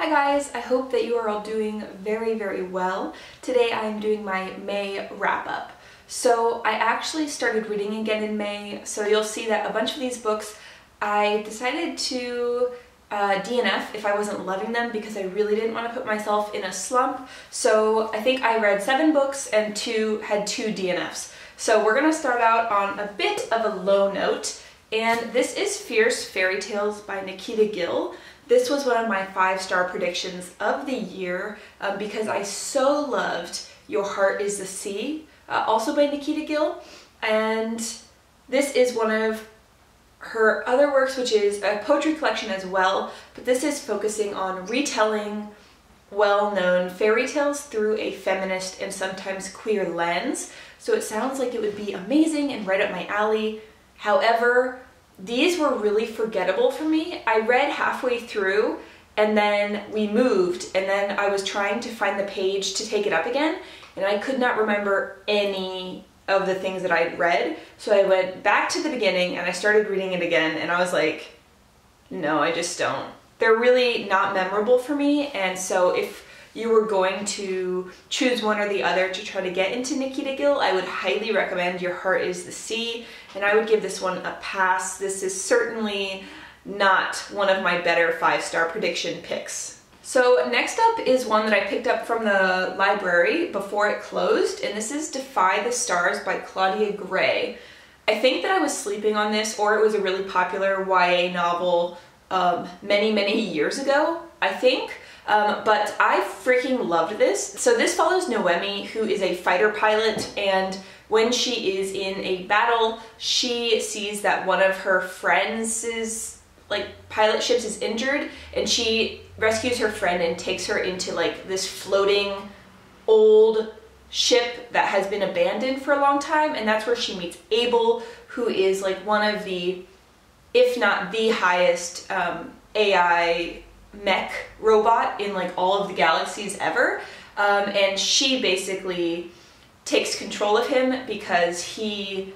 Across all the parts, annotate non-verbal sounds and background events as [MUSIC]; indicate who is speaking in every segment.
Speaker 1: Hi guys, I hope that you are all doing very, very well. Today I am doing my May wrap-up. So I actually started reading again in May, so you'll see that a bunch of these books I decided to uh, DNF if I wasn't loving them because I really didn't want to put myself in a slump. So I think I read seven books and two had two DNFs. So we're going to start out on a bit of a low note, and this is Fierce Fairy Tales by Nikita Gill. This was one of my five-star predictions of the year um, because I so loved Your Heart is the Sea, uh, also by Nikita Gill. And this is one of her other works, which is a poetry collection as well, but this is focusing on retelling well-known fairy tales through a feminist and sometimes queer lens. So it sounds like it would be amazing and right up my alley. However, these were really forgettable for me. I read halfway through and then we moved and then I was trying to find the page to take it up again and I could not remember any of the things that I'd read. So I went back to the beginning and I started reading it again and I was like, no, I just don't. They're really not memorable for me and so if you were going to choose one or the other to try to get into Nikita Gill, I would highly recommend Your Heart is the Sea, and I would give this one a pass. This is certainly not one of my better five-star prediction picks. So next up is one that I picked up from the library before it closed, and this is Defy the Stars by Claudia Gray. I think that I was sleeping on this, or it was a really popular YA novel um, many, many years ago, I think. Um, but I freaking loved this. So this follows Noemi, who is a fighter pilot, and when she is in a battle, she sees that one of her friends' like pilot ships is injured, and she rescues her friend and takes her into like this floating old ship that has been abandoned for a long time, and that's where she meets Abel, who is like one of the, if not the highest um, AI mech robot in like all of the galaxies ever. Um, and she basically takes control of him because he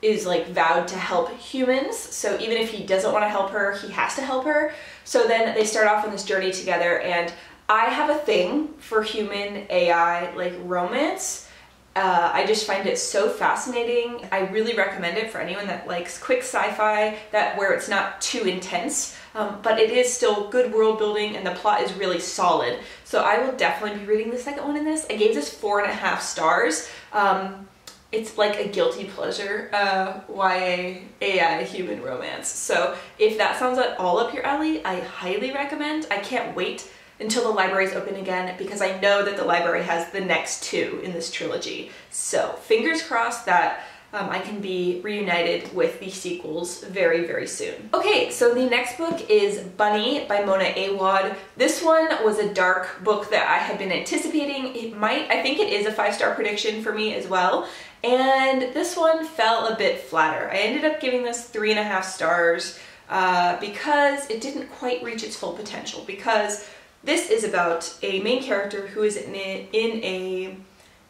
Speaker 1: is like vowed to help humans. So even if he doesn't want to help her, he has to help her. So then they start off on this journey together and I have a thing for human AI like romance. Uh, I just find it so fascinating. I really recommend it for anyone that likes quick sci-fi, that where it's not too intense, um, but it is still good world building and the plot is really solid. So I will definitely be reading the second one in this. I gave this four and a half stars. Um, it's like a guilty pleasure uh, YA AI human romance. So if that sounds at all up your alley, I highly recommend. I can't wait until the library's open again because I know that the library has the next two in this trilogy. So fingers crossed that um, I can be reunited with the sequels very, very soon. Okay, so the next book is Bunny by Mona Awad. This one was a dark book that I had been anticipating. It might, I think it is a five-star prediction for me as well. And this one fell a bit flatter. I ended up giving this three and a half stars uh, because it didn't quite reach its full potential because this is about a main character who is in a, in a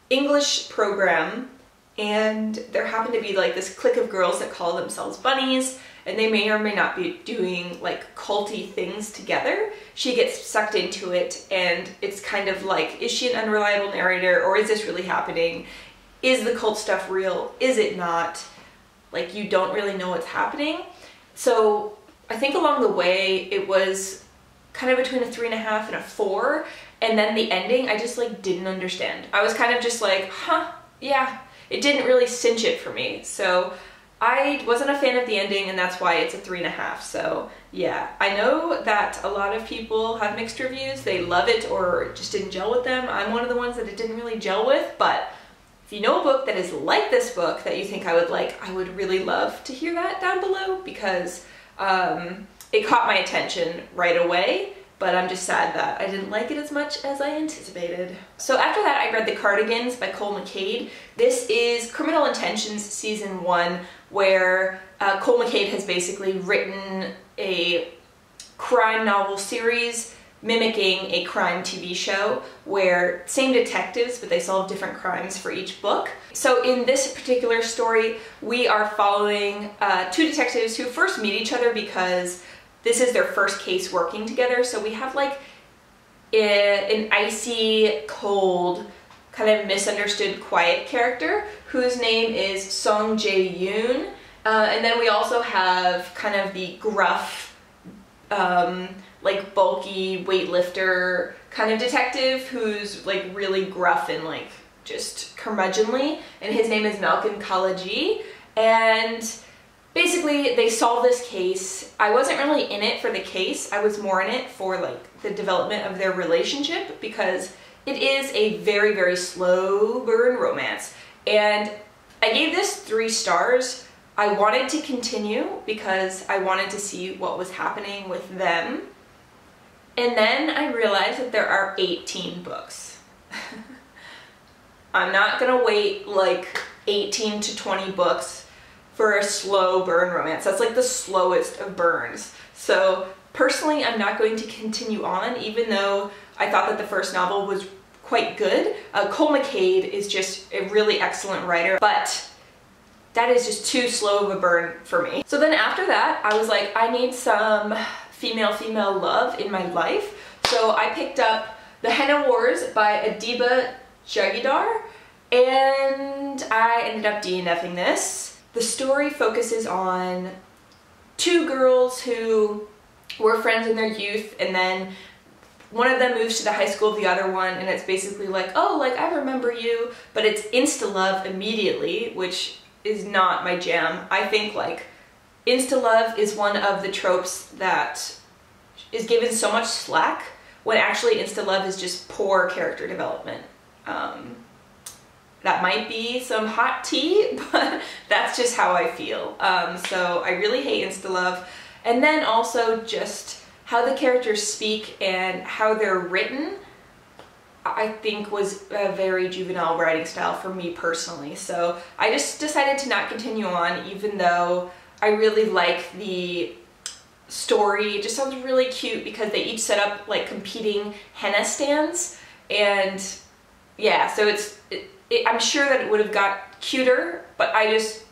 Speaker 1: English program and there happen to be like this clique of girls that call themselves bunnies and they may or may not be doing like culty things together. She gets sucked into it and it's kind of like, is she an unreliable narrator or is this really happening? Is the cult stuff real? Is it not? Like you don't really know what's happening. So I think along the way it was kind of between a three and a half and a four. And then the ending, I just like didn't understand. I was kind of just like, huh, yeah. It didn't really cinch it for me. So I wasn't a fan of the ending and that's why it's a three and a half. So yeah, I know that a lot of people have mixed reviews. They love it or just didn't gel with them. I'm one of the ones that it didn't really gel with, but if you know a book that is like this book that you think I would like, I would really love to hear that down below because um, it caught my attention right away, but I'm just sad that I didn't like it as much as I anticipated. So after that, I read The Cardigans by Cole McCade. This is Criminal Intentions Season 1, where uh, Cole McCade has basically written a crime novel series mimicking a crime TV show where same detectives but they solve different crimes for each book. So in this particular story we are following uh, two detectives who first meet each other because this is their first case working together. So we have like a, an icy, cold, kind of misunderstood, quiet character whose name is Song Jae Yoon. Uh, and then we also have kind of the gruff, um, like bulky weightlifter kind of detective who's like really gruff and like just curmudgeonly. And his name is Malcolm Khalaji. And basically they solve this case. I wasn't really in it for the case. I was more in it for like the development of their relationship because it is a very, very slow burn romance. And I gave this three stars. I wanted to continue because I wanted to see what was happening with them. And then I realized that there are 18 books. [LAUGHS] I'm not gonna wait like 18 to 20 books for a slow burn romance. That's like the slowest of burns. So personally, I'm not going to continue on, even though I thought that the first novel was quite good. Uh, Cole McCade is just a really excellent writer, but that is just too slow of a burn for me. So then after that, I was like, I need some female-female love in my life. So I picked up The Henna Wars by Adiba Jaigirdar, and I ended up DNFing this. The story focuses on two girls who were friends in their youth and then one of them moves to the high school of the other one and it's basically like, oh, like I remember you, but it's insta love immediately, which is not my jam. I think like insta love is one of the tropes that is given so much slack when actually insta love is just poor character development. Um, that might be some hot tea, [LAUGHS] but that's just how I feel. Um, so I really hate insta-love. And then also just how the characters speak and how they're written, I think was a very juvenile writing style for me personally. So I just decided to not continue on even though I really like the story. It just sounds really cute because they each set up like competing henna stands and yeah, so it's, it, it, I'm sure that it would have got cuter, but I just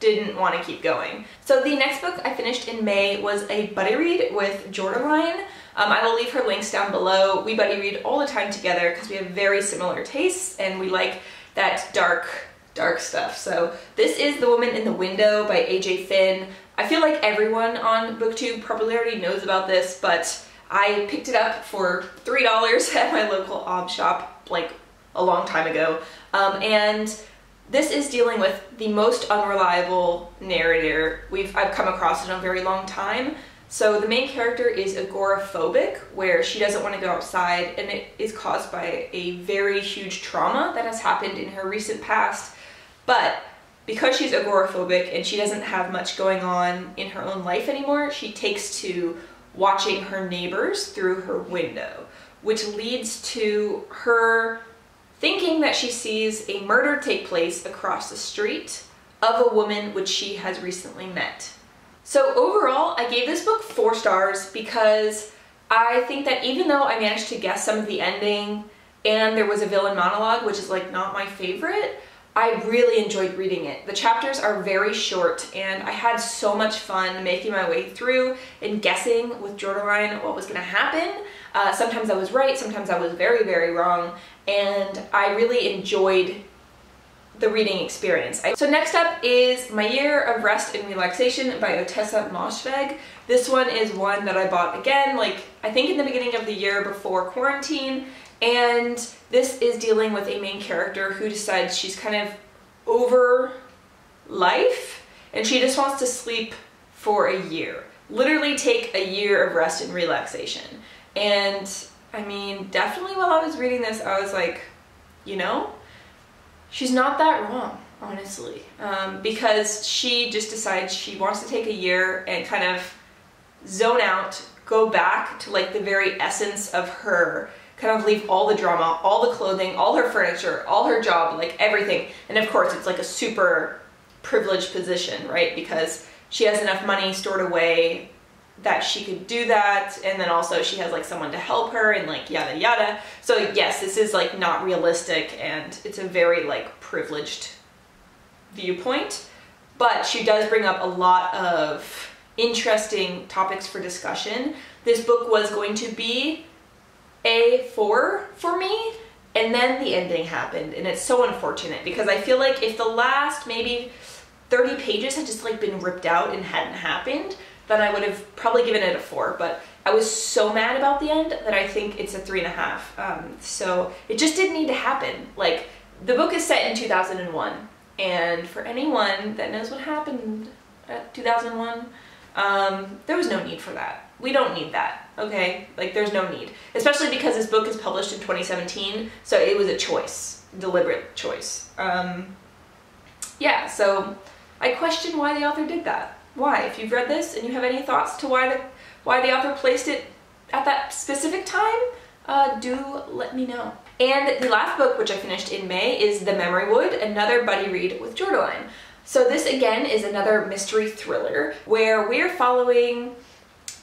Speaker 1: didn't want to keep going. So the next book I finished in May was a buddy read with Jordaline. Um, I will leave her links down below. We buddy read all the time together because we have very similar tastes and we like that dark, dark stuff. So this is The Woman in the Window by AJ Finn. I feel like everyone on BookTube probably already knows about this, but I picked it up for $3 [LAUGHS] at my local op shop like a long time ago. Um, and this is dealing with the most unreliable narrator we've I've come across in a very long time. So the main character is agoraphobic, where she doesn't want to go outside, and it is caused by a very huge trauma that has happened in her recent past. But because she's agoraphobic and she doesn't have much going on in her own life anymore, she takes to watching her neighbors through her window, which leads to her thinking that she sees a murder take place across the street of a woman which she has recently met. So overall, I gave this book four stars because I think that even though I managed to guess some of the ending and there was a villain monologue, which is like not my favorite, I really enjoyed reading it. The chapters are very short and I had so much fun making my way through and guessing with Jordaline what was gonna happen. Uh, sometimes I was right, sometimes I was very, very wrong, and I really enjoyed the reading experience. So next up is My Year of Rest and Relaxation by Ottessa Moshfegh. This one is one that I bought again, like I think in the beginning of the year before quarantine, and this is dealing with a main character who decides she's kind of over life and she just wants to sleep for a year. Literally take a year of rest and relaxation. And I mean, definitely while I was reading this, I was like, you know, she's not that wrong, honestly. Um, because she just decides she wants to take a year and kind of zone out, go back to like the very essence of her, kind of leave all the drama, all the clothing, all her furniture, all her job, like everything. And of course, it's like a super privileged position, right? Because she has enough money stored away that she could do that and then also she has like someone to help her and like yada yada so yes this is like not realistic and it's a very like privileged viewpoint but she does bring up a lot of interesting topics for discussion. This book was going to be a four for me, and then the ending happened, and it's so unfortunate because I feel like if the last maybe 30 pages had just like been ripped out and hadn't happened, then I would have probably given it a four. But I was so mad about the end that I think it's a three and a half. Um, so it just didn't need to happen. Like the book is set in 2001, and for anyone that knows what happened at 2001, um, there was no need for that. We don't need that, okay? Like there's no need, especially because this book is published in 2017, so it was a choice, deliberate choice. Um, yeah, so I question why the author did that. Why? If you've read this and you have any thoughts to why the why the author placed it at that specific time, uh, do let me know. And the last book, which I finished in May, is The Memory Wood, another buddy read with Jordaline. So this again is another mystery thriller where we're following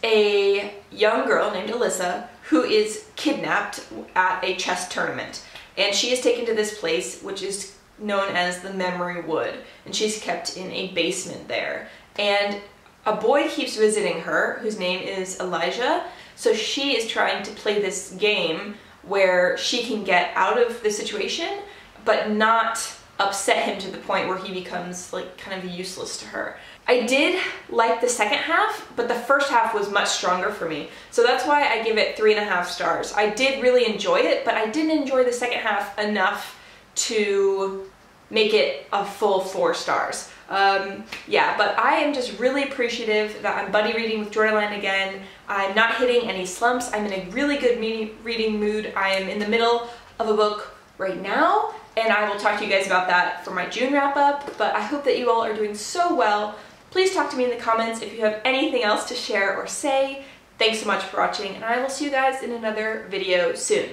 Speaker 1: a young girl named Alyssa who is kidnapped at a chess tournament. And she is taken to this place which is known as the Memory Wood, and she's kept in a basement there. And a boy keeps visiting her, whose name is Elijah, so she is trying to play this game where she can get out of the situation, but not upset him to the point where he becomes like kind of useless to her. I did like the second half, but the first half was much stronger for me. So that's why I give it three and a half stars. I did really enjoy it, but I didn't enjoy the second half enough to make it a full four stars. Um, yeah, but I am just really appreciative that I'm buddy reading with Jordaline again. I'm not hitting any slumps. I'm in a really good reading mood. I am in the middle of a book right now, and I will talk to you guys about that for my June wrap up, but I hope that you all are doing so well. Please talk to me in the comments if you have anything else to share or say. Thanks so much for watching, and I will see you guys in another video soon.